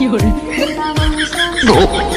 有人。